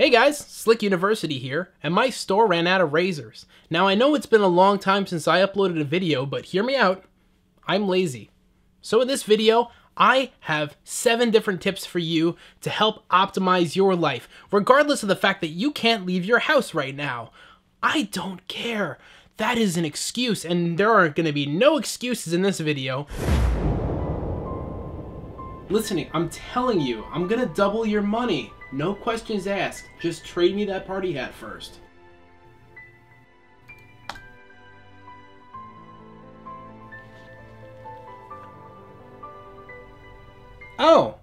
Hey guys, Slicc University here, and my store ran out of razors. Now I know it's been a long time since I uploaded a video, but hear me out. I'm lazy. So in this video, I have seven different tips for you to help optimize your life, regardless of the fact that you can't leave your house right now. I don't care. That is an excuse, and there are going to be no excuses in this video. Listening, I'm telling you, I'm gonna double your money. No questions asked. Just trade me that party hat first. Oh,